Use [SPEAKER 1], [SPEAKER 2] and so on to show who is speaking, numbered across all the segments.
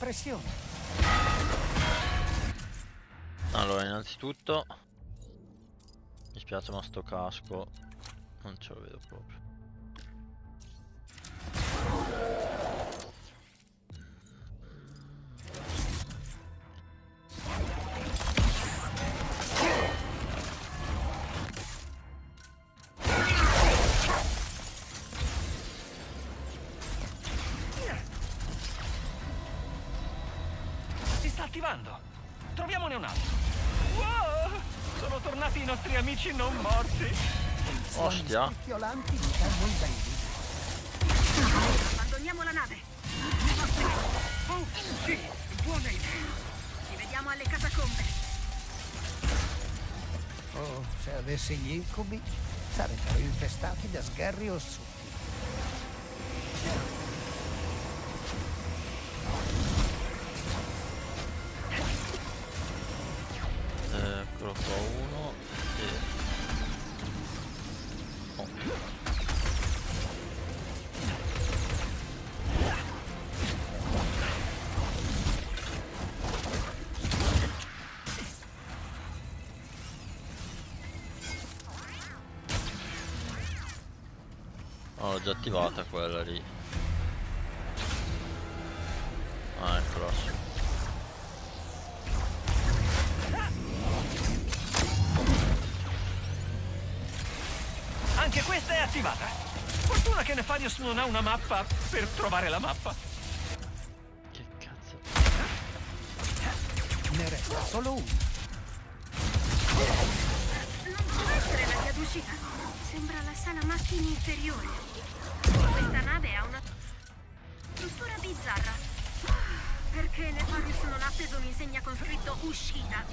[SPEAKER 1] pressione.
[SPEAKER 2] Allora, innanzitutto mi spiace ma sto casco non ce lo vedo proprio.
[SPEAKER 3] Attivando. Troviamone un altro. Wow! Sono tornati i nostri amici non morti.
[SPEAKER 2] Ostia.
[SPEAKER 4] Abbandoniamo la nave.
[SPEAKER 3] Oh, sì, buona idea.
[SPEAKER 4] Ci vediamo alle catacombe.
[SPEAKER 1] Oh, se avessi gli incubi, sarebbero infestati da sgherri ossuti.
[SPEAKER 2] L'ho già attivata quella lì. Ah, su.
[SPEAKER 3] Anche questa è attivata. Fortuna che Nefarius non ha una mappa per trovare la mappa.
[SPEAKER 2] Che cazzo?
[SPEAKER 1] Ne resta solo uno.
[SPEAKER 4] Non può essere la via d'uscita. Sembra la sala macchine inferiore. Questa nave ha una struttura bizzarra. Perché Nefarius non ha appeso un'insegna con scritto uscita?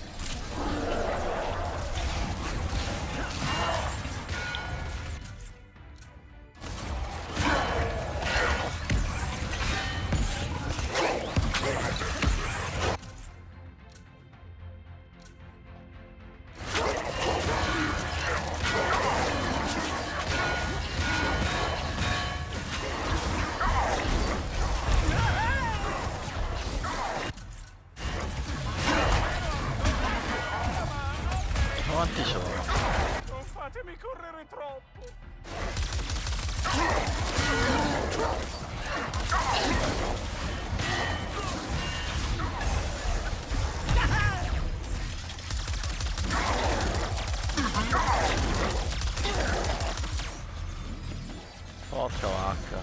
[SPEAKER 2] Quanti sono?
[SPEAKER 3] Non fatemi correre troppo.
[SPEAKER 2] Porca vacca.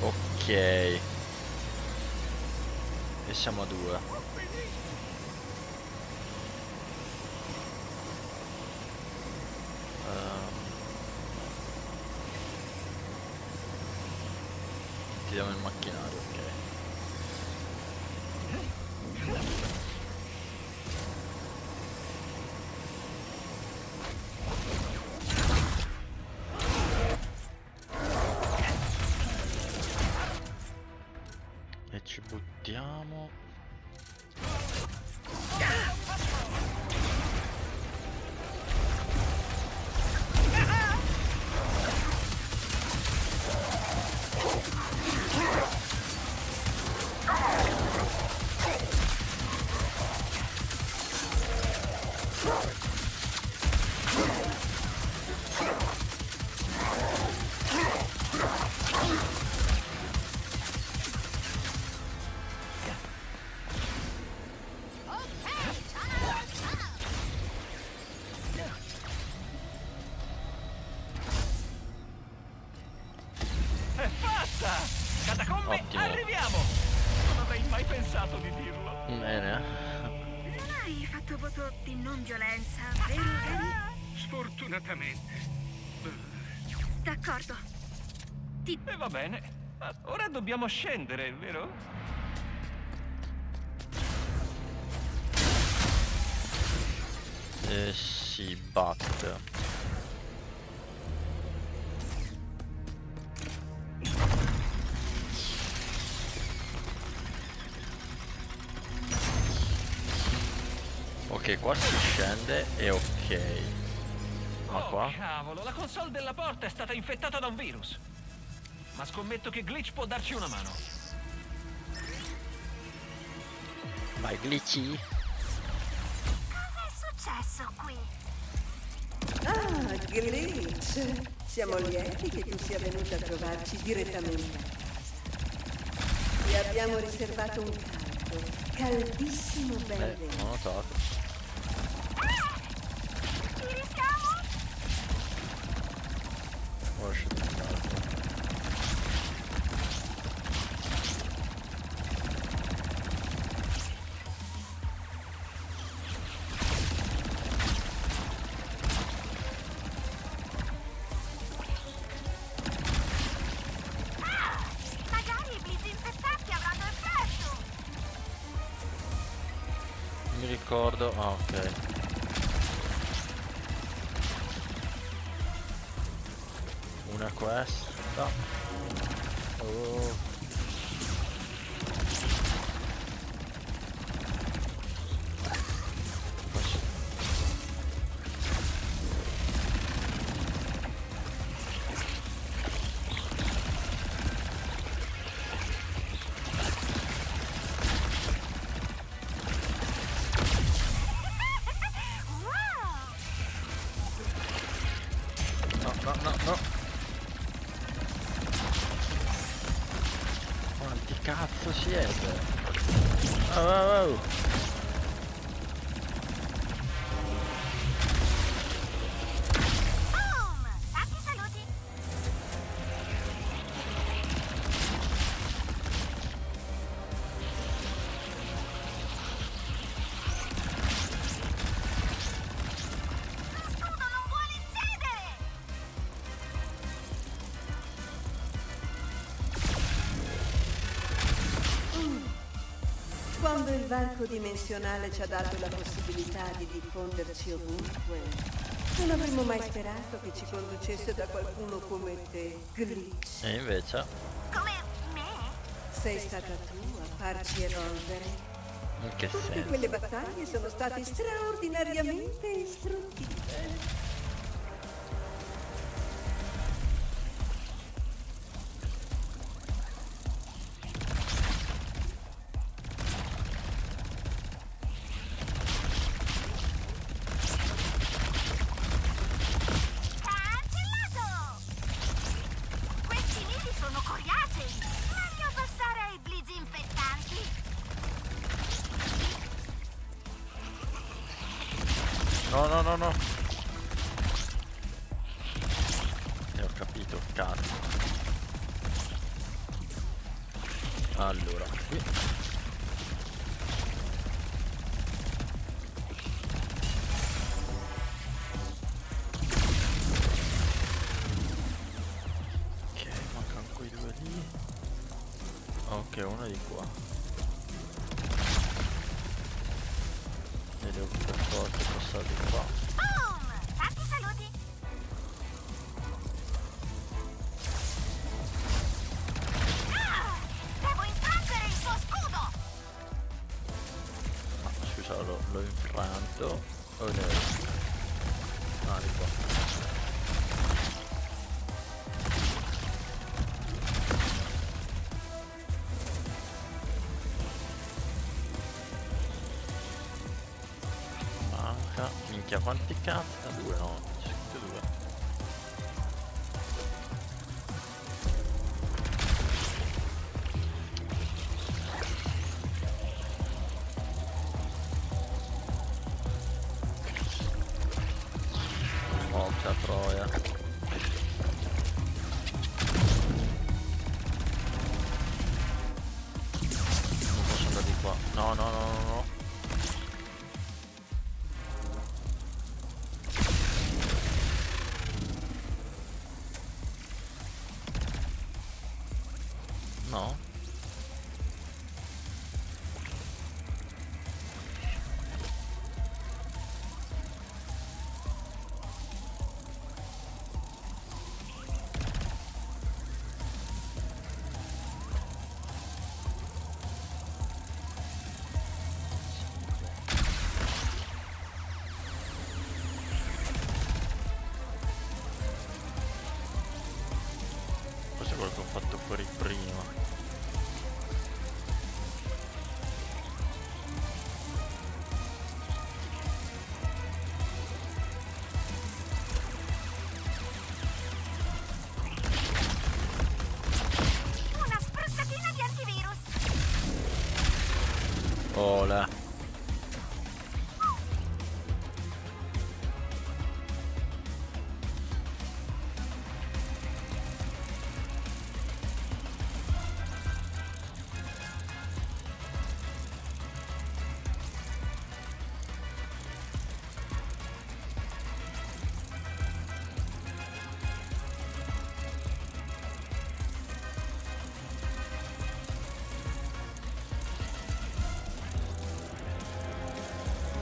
[SPEAKER 2] Ok. E siamo a due. Ehm. Tiriamo il macchinario,
[SPEAKER 4] hai fatto voto di non violenza, vero Gary?
[SPEAKER 3] Sfortunatamente.
[SPEAKER 4] D'accordo. Ti
[SPEAKER 3] E va bene. Ma ora dobbiamo scendere, vero?
[SPEAKER 2] E si batte. Ok, qua si scende e ok. Ma
[SPEAKER 3] oh,
[SPEAKER 2] qua?
[SPEAKER 3] cavolo, la console della porta è stata infettata da un virus. Ma scommetto che Glitch può darci una mano.
[SPEAKER 2] Vai, glitchy.
[SPEAKER 4] Cosa è successo qui?
[SPEAKER 5] Ah, Glitch! Siamo lieti che tu sia venuta a trovarci direttamente a casa. Ti abbiamo riservato un caldo, caldissimo
[SPEAKER 2] Eh,
[SPEAKER 5] benvenuto.
[SPEAKER 2] ho ricordo. Ah, ok. Una questa. Oh. Siete? Oh, oh, oh.
[SPEAKER 5] Quando il varco dimensionale ci ha dato la possibilità di diffonderci ovunque, non avremmo mai sperato che ci conducesse da qualcuno come te, Glitch.
[SPEAKER 2] E invece,
[SPEAKER 4] Come me?
[SPEAKER 5] Sei stata tu a farci evolvere.
[SPEAKER 2] in che
[SPEAKER 5] Tutte
[SPEAKER 2] senso?
[SPEAKER 5] quelle battaglie sono state straordinariamente istruttive.
[SPEAKER 2] No, no, no, no. E ho capito, cazzo. Allora, qui. Ok, mancano quei due lì. Ok, uno di qua. Passare di qua.
[SPEAKER 4] Saluti! Devo infrangere il suo scudo!
[SPEAKER 2] Ah, scusa, l'ho, l'ho infranto. Oh no. Ah, di. Minchia, quanti cazzo? Due no, c'è scritto troia. No. È quello che ho fatto fuori prima.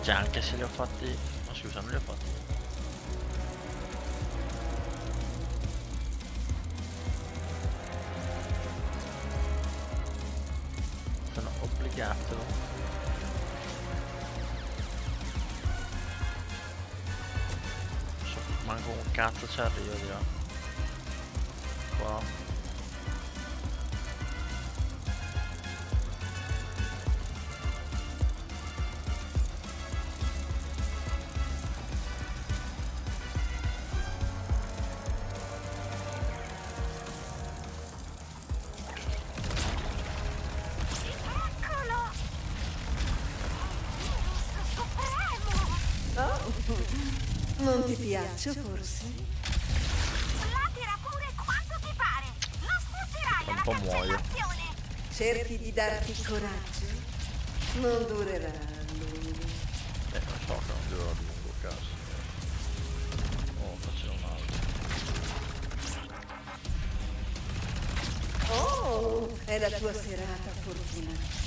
[SPEAKER 2] Cioè anche se li ho fatti... No scusa, non li ho fatti. Sono obbligato. So, manco un cazzo ci arrivo di là. Qua.
[SPEAKER 5] Non ti piaccio forse?
[SPEAKER 6] La tira pure quanto ti pare! Lo sfrutterai
[SPEAKER 2] Un
[SPEAKER 6] alla
[SPEAKER 2] po' muoio.
[SPEAKER 6] cancellazione!
[SPEAKER 5] Cerchi di darti coraggio? Non durerà a lungo.
[SPEAKER 2] Eh, non so che non devo a lungo caso. Oh, faccio un altro.
[SPEAKER 5] Oh, è la tua serata fortunata.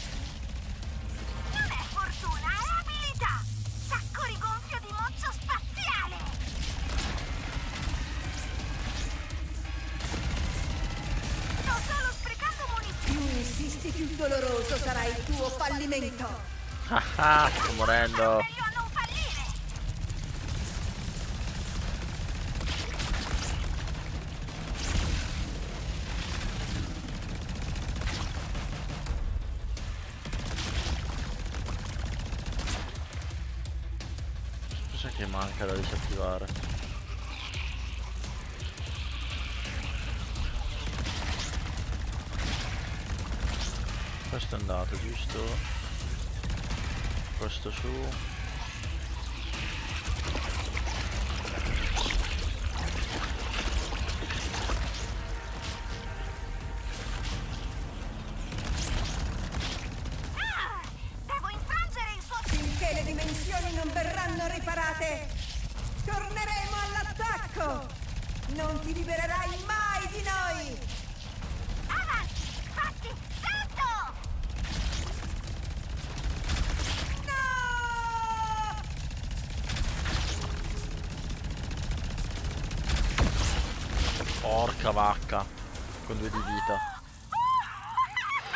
[SPEAKER 5] Più insisti, più doloroso sarà il tuo fallimento.
[SPEAKER 2] Ah ah, sto morendo. Cosa che manca da disattivare? Questo è andato, giusto? Questo su. Porca vacca. Con due di vita.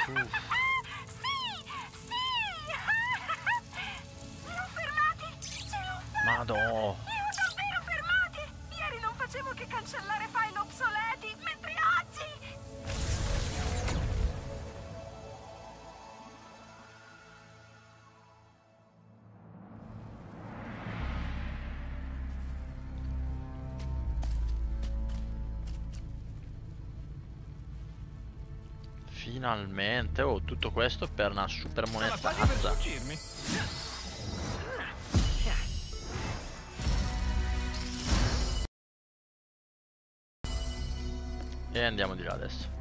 [SPEAKER 2] Uff. Madò.
[SPEAKER 6] Li ho davvero fermati! Ieri non facevo che cancellare file obsoleti, mentre oggi...
[SPEAKER 2] Finalmente. Oh, tutto questo per una super
[SPEAKER 3] sfuggirmi.
[SPEAKER 2] E andiamo di là adesso.